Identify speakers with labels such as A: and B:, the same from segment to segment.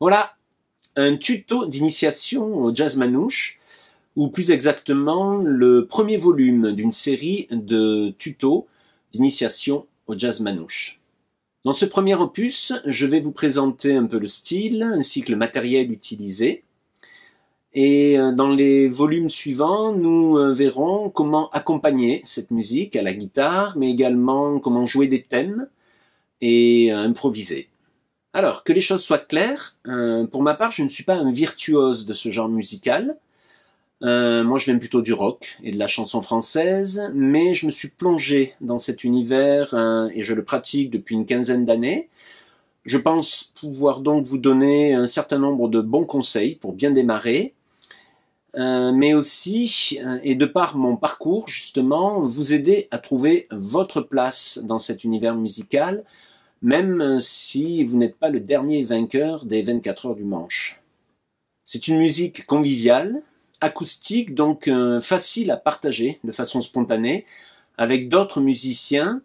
A: Voilà un tuto d'initiation au jazz manouche, ou plus exactement le premier volume d'une série de tutos d'initiation au jazz manouche. Dans ce premier opus, je vais vous présenter un peu le style ainsi que le matériel utilisé. Et euh, dans les volumes suivants, nous euh, verrons comment accompagner cette musique à la guitare, mais également comment jouer des thèmes et euh, improviser. Alors, que les choses soient claires, pour ma part, je ne suis pas un virtuose de ce genre musical. Moi, je viens plutôt du rock et de la chanson française, mais je me suis plongé dans cet univers et je le pratique depuis une quinzaine d'années. Je pense pouvoir donc vous donner un certain nombre de bons conseils pour bien démarrer, mais aussi, et de par mon parcours justement, vous aider à trouver votre place dans cet univers musical même si vous n'êtes pas le dernier vainqueur des 24 heures du manche. C'est une musique conviviale, acoustique, donc euh, facile à partager de façon spontanée avec d'autres musiciens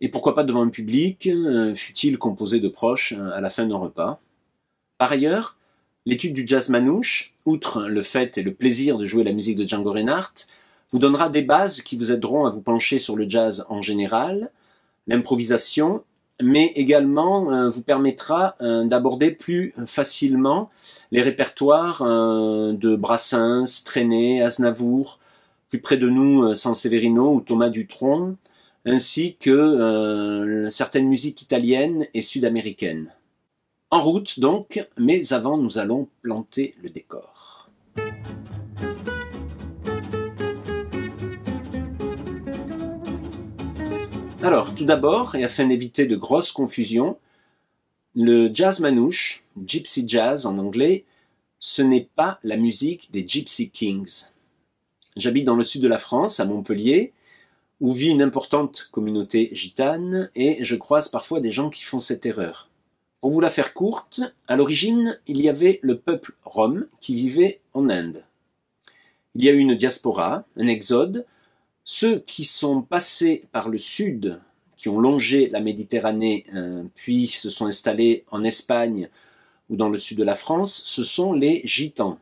A: et pourquoi pas devant un public, euh, fut-il composé de proches euh, à la fin d'un repas. Par ailleurs, l'étude du jazz manouche, outre le fait et le plaisir de jouer la musique de Django Reinhardt, vous donnera des bases qui vous aideront à vous pencher sur le jazz en général, l'improvisation mais également euh, vous permettra euh, d'aborder plus facilement les répertoires euh, de Brassens, Trenet, Aznavour, plus près de nous San Severino ou Thomas Dutronc, ainsi que certaines musiques italiennes et sud-américaines. En route donc, mais avant nous allons planter le décor. Alors, tout d'abord, et afin d'éviter de grosses confusions, le jazz manouche, gypsy jazz en anglais, ce n'est pas la musique des Gypsy Kings. J'habite dans le sud de la France, à Montpellier, où vit une importante communauté gitane, et je croise parfois des gens qui font cette erreur. Pour vous la faire courte, à l'origine, il y avait le peuple rom qui vivait en Inde. Il y a eu une diaspora, un exode, ceux qui sont passés par le sud, qui ont longé la Méditerranée, euh, puis se sont installés en Espagne ou dans le sud de la France, ce sont les gitans.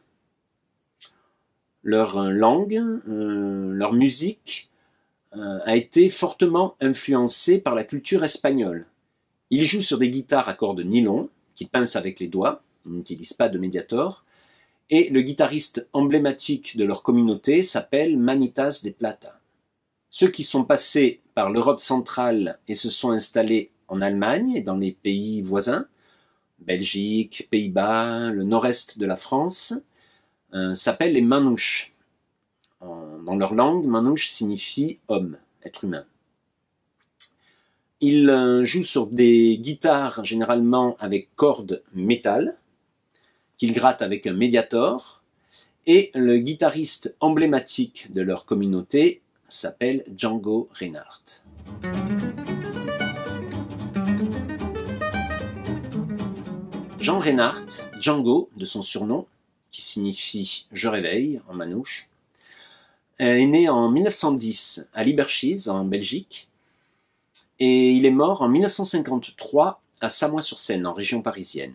A: Leur euh, langue, euh, leur musique a été fortement influencée par la culture espagnole. Ils jouent sur des guitares à cordes nylon, qu'ils pincent avec les doigts, ils n'utilisent pas de médiator, et le guitariste emblématique de leur communauté s'appelle Manitas de Plata. Ceux qui sont passés par l'Europe centrale et se sont installés en Allemagne et dans les pays voisins, Belgique, Pays-Bas, le nord-est de la France, euh, s'appellent les manouches. dans leur langue, manouche signifie homme, être humain. Ils euh, jouent sur des guitares généralement avec cordes métal, qu'ils grattent avec un médiator, et le guitariste emblématique de leur communauté s'appelle Django Reinhardt. Jean Reinhardt, Django de son surnom, qui signifie je réveille en manouche, est né en 1910 à Liberchies en Belgique et il est mort en 1953 à Samois-sur-Seine en région parisienne.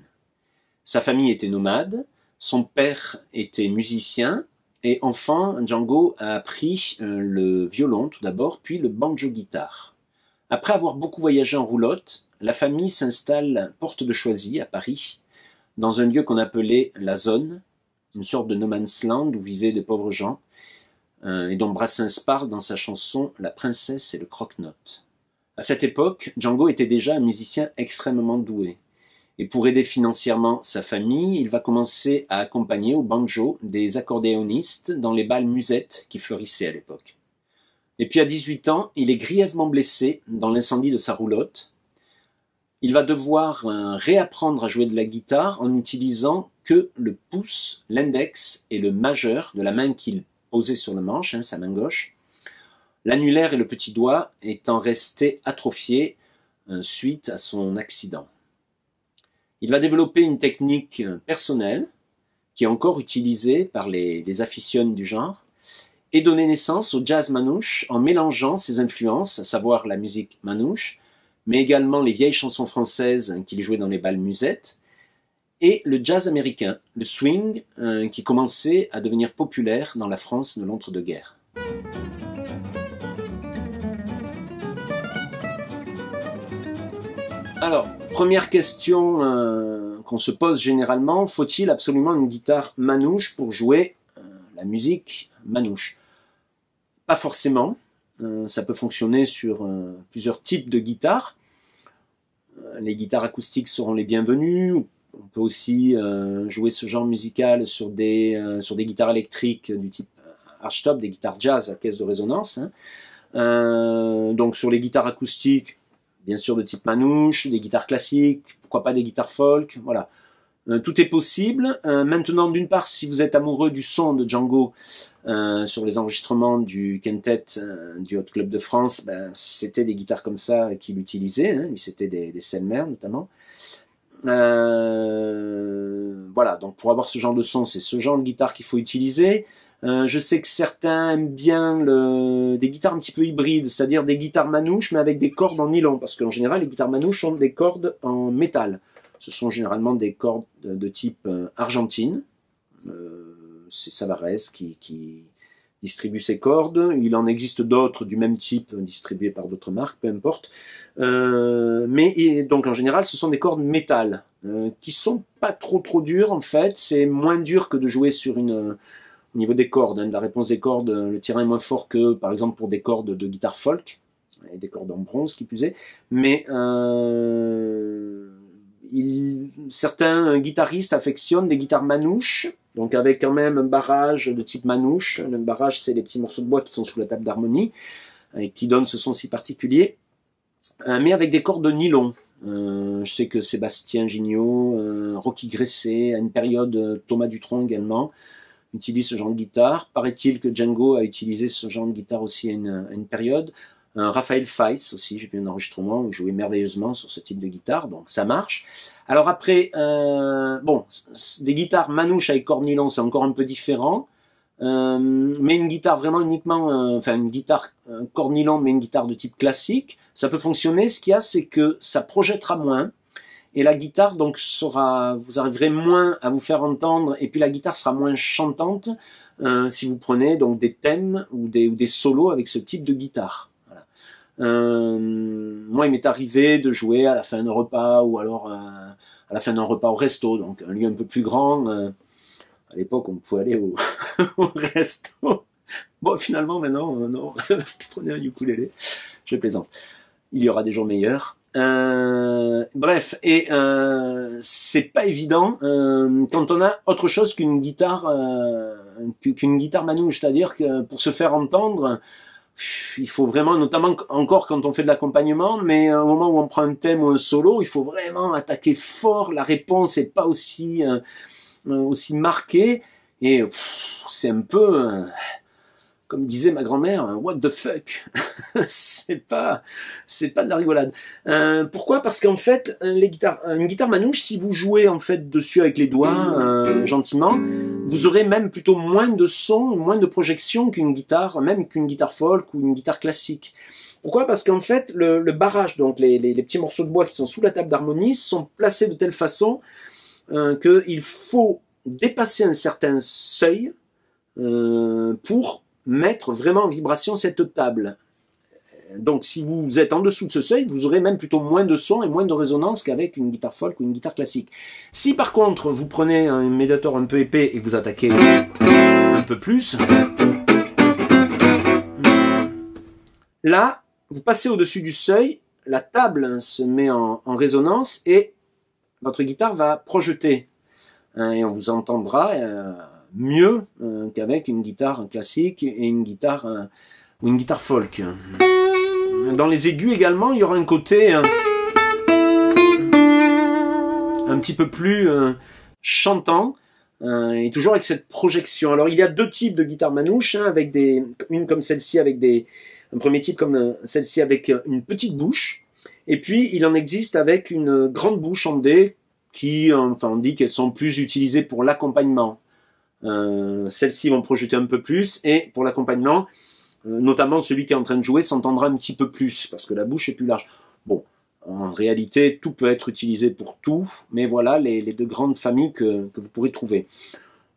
A: Sa famille était nomade, son père était musicien et enfin, Django a appris euh, le violon tout d'abord, puis le banjo-guitare. Après avoir beaucoup voyagé en roulotte, la famille s'installe porte de Choisy à Paris, dans un lieu qu'on appelait la zone, une sorte de no man's land où vivaient des pauvres gens, euh, et dont Brassens parle dans sa chanson La princesse et le croque-note. À cette époque, Django était déjà un musicien extrêmement doué. Et pour aider financièrement sa famille, il va commencer à accompagner au banjo des accordéonistes dans les balles musettes qui fleurissaient à l'époque. Et puis à 18 ans, il est grièvement blessé dans l'incendie de sa roulotte. Il va devoir euh, réapprendre à jouer de la guitare en n'utilisant que le pouce, l'index et le majeur de la main qu'il posait sur le manche, hein, sa main gauche, l'annulaire et le petit doigt étant restés atrophiés euh, suite à son accident. Il va développer une technique personnelle qui est encore utilisée par les, les du genre et donné naissance au jazz manouche en mélangeant ses influences, à savoir la musique manouche, mais également les vieilles chansons françaises qu'il jouait dans les balles musettes, et le jazz américain, le swing, euh, qui commençait à devenir populaire dans la France de l'entre-deux-guerres. Alors, première question euh, qu'on se pose généralement, faut-il absolument une guitare manouche pour jouer euh, la musique manouche? Pas forcément. Euh, ça peut fonctionner sur plusieurs types de guitares. les guitares acoustiques seront les bienvenues. On peut aussi jouer ce genre musical sur des, guitares électriques du type archtop, des guitares jazz à caisse de résonance. Hein. donc sur les guitares acoustiques, bien sûr de type manouche, des guitares classiques, pourquoi pas des guitares folk, voilà. Euh, tout est possible. Euh, maintenant, d'une part, si vous êtes amoureux du son de Django euh, sur les enregistrements du quintet du Hot Club de France, ben, c'était des guitares comme ça qu'il utilisait, hein, c'était des, des Selmer notamment. voilà, donc pour avoir ce genre de son, c'est ce genre de guitare qu'il faut utiliser. Euh, je sais que certains aiment bien des guitares un petit peu hybrides, c'est-à-dire des guitares manouches mais avec des cordes en nylon, parce qu'en général les guitares manouches ont des cordes en métal. Ce sont généralement des cordes de, type euh, argentine. Euh, c'est Savares qui, distribue ces cordes. Il en existe d'autres du même type distribuées par d'autres marques, peu importe. mais donc en général, ce sont des cordes métal qui sont pas trop trop dures en fait. C'est moins dur que de jouer sur une au niveau des cordes, hein, la réponse des cordes, euh, le terrain est moins fort que, par exemple, pour des cordes de guitare folk, des cordes en bronze qui plus est. Mais euh, certains guitaristes affectionnent des guitares manouches, donc avec quand même un barrage de type manouche. Le barrage, c'est les petits morceaux de bois qui sont sous la table d'harmonie et qui donnent ce son si particulier, euh, mais avec des cordes de nylon. je sais que Sébastien Gignot, Rocky Gressé, à une période Thomas Dutronc également, utilise ce genre de guitare. Paraît-il que Django a utilisé ce genre de guitare aussi à une, période. Raphaël Feiss aussi, j'ai vu un enregistrement où il jouait merveilleusement sur ce type de guitare, donc ça marche. Alors après, euh, bon, des guitares manouches avec cordes c'est encore un peu différent. Euh, mais une guitare vraiment uniquement, euh, enfin une guitare un mais une guitare de type classique, ça peut fonctionner. Ce qu'il y a, c'est que ça projettera moins et la guitare donc sera, vous arriverez moins à vous faire entendre, et puis la guitare sera moins chantante euh, si vous prenez donc des thèmes ou des, ou des solos avec ce type de guitare. Euh, moi, il m'est arrivé de jouer à la fin d'un repas ou alors euh, à la fin d'un repas au resto, donc un lieu un peu plus grand. À l'époque, on pouvait aller au, au resto. Bon, finalement, maintenant, non, prenez un ukulélé. Je plaisante. Il y aura des jours meilleurs. Euh, bref, et euh, c'est pas évident euh, quand on a autre chose qu'une guitare, euh, qu'une guitare manouche, c'est-à-dire que pour se faire entendre, il faut vraiment, notamment encore quand on fait de l'accompagnement, mais au moment où on prend un thème ou un solo, il faut vraiment attaquer fort. La réponse est pas aussi euh, aussi marquée et c'est un peu comme disait ma grand-mère, what the fuck, c'est pas, pas de la rigolade. Euh, pourquoi? Parce qu'en fait, une guitare manouche, si vous jouez en fait dessus avec les doigts euh, gentiment, vous aurez même plutôt moins de son, moins de projection qu'une guitare, même qu'une guitare folk ou une guitare classique. Pourquoi? Parce qu'en fait, le, barrage, donc les, petits morceaux de bois qui sont sous la table d'harmonie, sont placés de telle façon euh, qu'il faut dépasser un certain seuil euh, pour mettre vraiment en vibration cette table. Donc si vous êtes en dessous de ce seuil, vous aurez même plutôt moins de son et moins de résonance qu'avec une guitare folk ou une guitare classique. Si par contre vous prenez un médiator un peu épais et que vous attaquez un peu plus, là, vous passez au-dessus du seuil, la table se met en, résonance et votre guitare va projeter. Hein, et on vous entendra. Euh, mieux euh, qu'avec une guitare classique et une guitare euh, une guitare folk. Dans les aigus également, il y aura un côté euh, un petit peu plus chantant et toujours avec cette projection. Alors il y a deux types de guitares manouches, hein, avec des une comme celle-ci avec des un premier type comme celle-ci avec une petite bouche et puis il en existe avec une grande bouche en D qui enfin on dit qu'elles sont plus utilisées pour l'accompagnement Celles-ci vont projeter un peu plus et pour l'accompagnement, notamment celui qui est en train de jouer s'entendra un petit peu plus parce que la bouche est plus large. Bon, en réalité, tout peut être utilisé pour tout, mais voilà les, deux grandes familles que, vous pourrez trouver.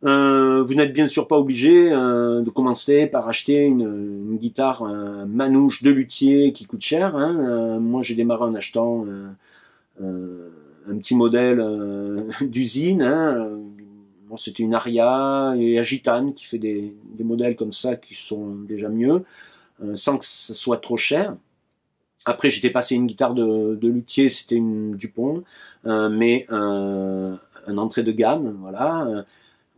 A: Euh, vous n'êtes bien sûr pas obligé euh, de commencer par acheter une, guitare manouche de luthier qui coûte cher. Hein. Euh, moi, j'ai démarré en achetant un petit modèle d'usine. Hein. C'était une Aria et Agitane qui fait des, modèles comme ça qui sont déjà mieux, sans que ce soit trop cher. Après, j'étais passé une guitare de, luthier, c'était une Dupont, euh, mais un entrée de gamme, voilà. Euh,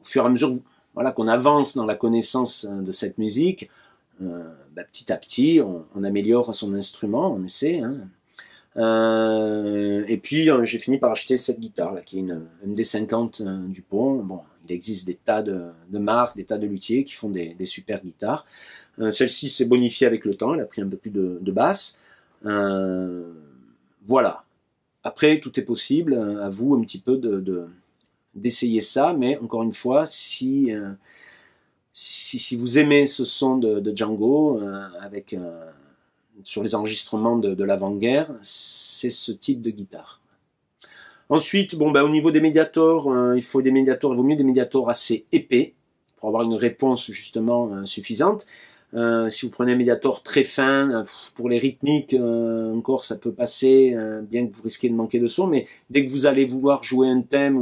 A: au fur et à mesure, voilà, qu'on avance dans la connaissance de cette musique, euh, bah, petit à petit, on, améliore son instrument, on essaie. Hein. Et puis, j'ai fini par acheter cette guitare, qui est une MD50 Dupont. Bon, il existe des tas de, marques, des tas de luthiers qui font des, super guitares. Celle-ci s'est bonifiée avec le temps, elle a pris un peu plus de, basse. Euh, voilà. Après, tout est possible. Euh, à vous un petit peu de d'essayer ça, mais encore une fois, si, euh, si, si, vous aimez ce son de Django avec sur les enregistrements de, l'avant-guerre, c'est ce type de guitare. Ensuite, bon, ben, au niveau des médiators, il faut des médiators, il vaut mieux des médiators assez épais pour avoir une réponse justement suffisante. Euh, si vous prenez un médiator très fin, euh, pour les rythmiques, euh, encore ça peut passer, bien que vous risquez de manquer de son, mais dès que vous allez vouloir jouer un thème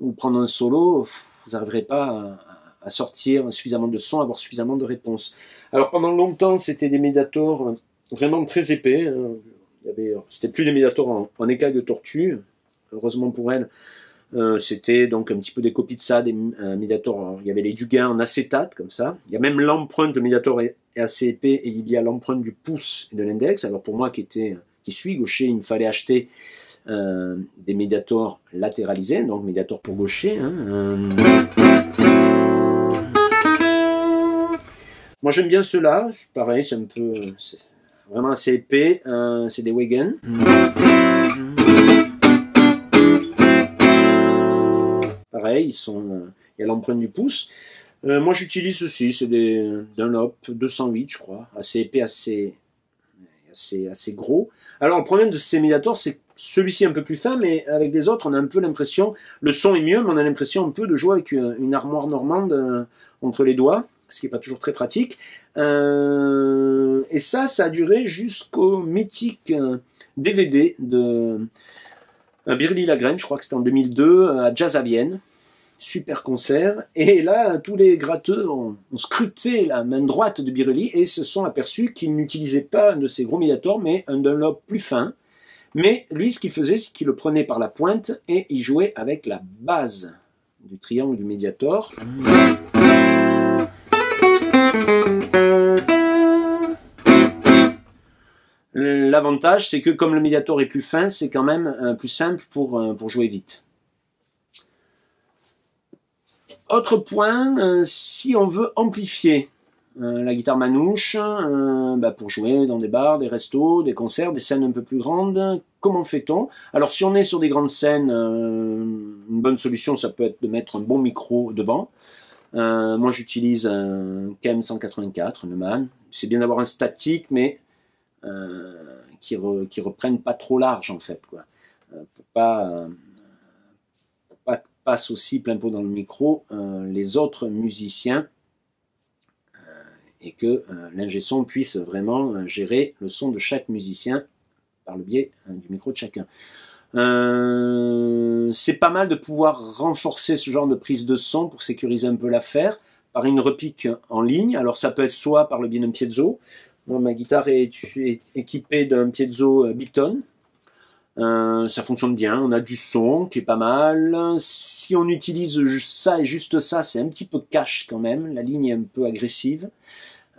A: ou, prendre un solo, vous n'arriverez pas à, à, sortir suffisamment de son, avoir suffisamment de réponses. Alors pendant longtemps, c'était des médiators vraiment très épais. Hein. C'était plus des médiators en, en écaille de tortue, heureusement pour elle. Euh, c'était donc un petit peu des copies de ça, des euh, médiators. Il y avait les Duguin en acétate, comme ça. Il y a même l'empreinte, le médiator est, assez épais, et il y a l'empreinte du pouce et de l'index. Alors pour moi qui était, qui suis gaucher, il me fallait acheter euh, des médiators latéralisés, donc médiator pour gaucher. Hein, Moi j'aime bien ceux-là, pareil, c'est un peu, vraiment assez épais. c'est des Wagon. ils sont, euh, il y a l'empreinte du pouce. Euh, moi, j'utilise ceci, c'est des Dunlop 208, je crois, assez épais, assez, assez, assez gros. Alors, le problème de ces médiators, c'est celui-ci un peu plus fin, mais avec les autres, on a un peu l'impression, le son est mieux, mais on a l'impression un peu de jouer avec une, armoire normande euh, entre les doigts, ce qui n'est pas toujours très pratique. Et ça, ça a duré jusqu'au mythique DVD de Birly Lagraine, je crois que c'était en 2002, à Jazz à Vienne super concert. Et là, tous les gratteux ont, scruté la main droite de Birelli et se sont aperçus qu'il n'utilisait pas un de ses gros médiators, mais un Dunlop plus fin. Mais lui, ce qu'il faisait, c'est qu'il le prenait par la pointe et il jouait avec la base du triangle du médiator. L'avantage, c'est que comme le médiator est plus fin, c'est quand même euh, plus simple pour, euh, pour jouer vite. Autre point, euh, si on veut amplifier la guitare manouche bah, pour jouer dans des bars, des restos, des concerts, des scènes un peu plus grandes, comment fait-on? Alors si on est sur des grandes scènes, une bonne solution ça peut être de mettre un bon micro devant. Moi j'utilise un KM 184 Neumann. C'est bien d'avoir un statique mais qui, qui reprenne pas trop large en fait quoi. pour pas passe aussi plein pot dans le micro euh, les autres musiciens euh, et que euh, l'ingé son puisse vraiment gérer le son de chaque musicien par le biais du micro de chacun. C'est pas mal de pouvoir renforcer ce genre de prise de son pour sécuriser un peu l'affaire par une repique en ligne. Alors ça peut être soit par le biais d'un piezo. Moi, ma guitare est, équipée d'un piezo Bigton, euh, ça fonctionne bien, on a du son qui est pas mal. Si on utilise ça et juste ça, c'est un petit peu cash quand même. La ligne est un peu agressive.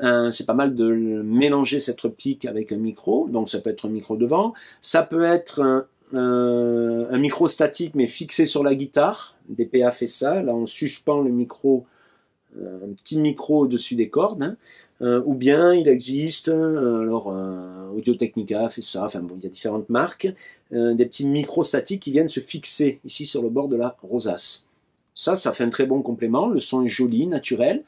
A: Euh, c'est pas mal de mélanger cette repique avec un micro. Donc ça peut être un micro devant. Ça peut être un, euh, un micro statique mais fixé sur la guitare. DPA fait ça. Là on suspend le micro, un petit micro au-dessus des cordes. Hein. Euh, ou bien il existe, euh, alors euh, Audio Technica fait ça, enfin bon, il y a différentes marques, des petits micros statiques qui viennent se fixer ici sur le bord de la rosace. Ça, ça fait un très bon complément. Le son est joli, naturel.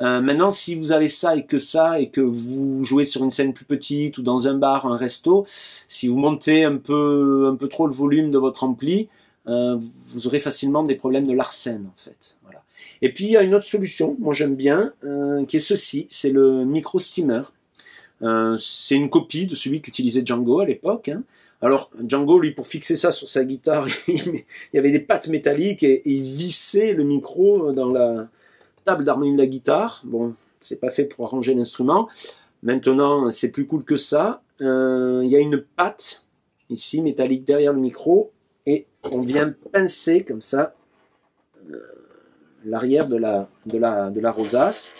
A: Euh, maintenant, si vous avez ça et que ça, et que vous jouez sur une scène plus petite ou dans un bar, un resto, si vous montez un peu, un peu trop le volume de votre ampli, euh, vous aurez facilement des problèmes de l'arsène, en fait. Voilà. Et puis, il y a une autre solution, moi j'aime bien, euh, qui est ceci, c'est le micro steamer. Euh, c'est une copie de celui qu'utilisait Django à l'époque. Hein. Alors Django, lui, pour fixer ça sur sa guitare, il y avait des pattes métalliques et, il vissait le micro dans la table d'harmonie de la guitare. Bon, c'est pas fait pour arranger l'instrument. Maintenant, c'est plus cool que ça. Euh, il y a une patte ici métallique derrière le micro et on vient pincer comme ça euh, l'arrière de la, de, la, de la rosace.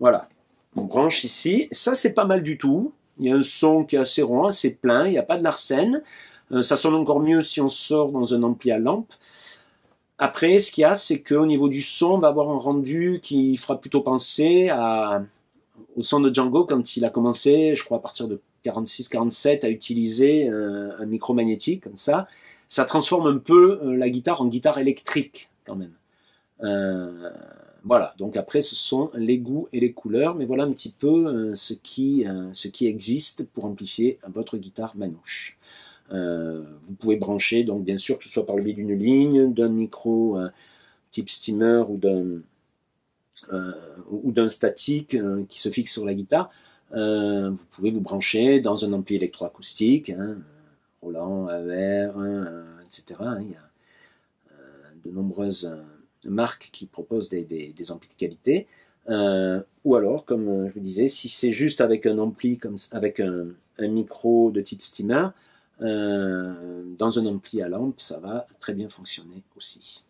A: Voilà, on branche ici. Ça, c'est pas mal du tout. Il y a un son qui est assez rond, assez plein, il n'y a pas de l'arsène. Euh, ça sonne encore mieux si on sort dans un ampli à lampe. Après, ce qu'il y a, c'est qu'au niveau du son, on va avoir un rendu qui fera plutôt penser au son de Django quand il a commencé, je crois à partir de 46-47, à utiliser euh, un micro magnétique comme ça. Ça transforme un peu euh, la guitare en guitare électrique quand même. Euh, voilà, donc après ce sont les goûts et les couleurs, mais voilà un petit peu ce, ce qui existe pour amplifier votre guitare manouche. Vous pouvez brancher, donc bien sûr, que ce soit par le biais d'une ligne, d'un micro type steamer ou d'un ou d'un statique qui se fixe sur la guitare. vous pouvez vous brancher dans un ampli électroacoustique, hein, Roland, AER, hein, etc. Il y a de nombreuses marques qui proposent des, amplis de qualité. Euh, ou alors, comme euh, je vous disais, si c'est juste avec un ampli, comme, avec un, micro de type steamer, euh, dans un ampli à lampe, ça va très bien fonctionner aussi.